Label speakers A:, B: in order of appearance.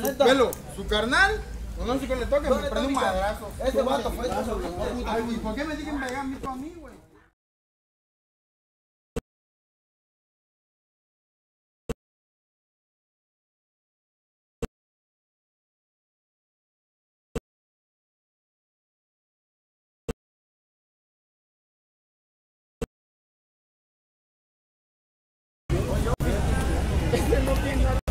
A: neta.
B: Velo, su carnal, no sé qué le toque, me
A: ¿Dónde
B: prende un madrazo.
A: Ese vato fue eso,
B: Ay, ¿y por qué me siguen pegando a mí, güey? you're not getting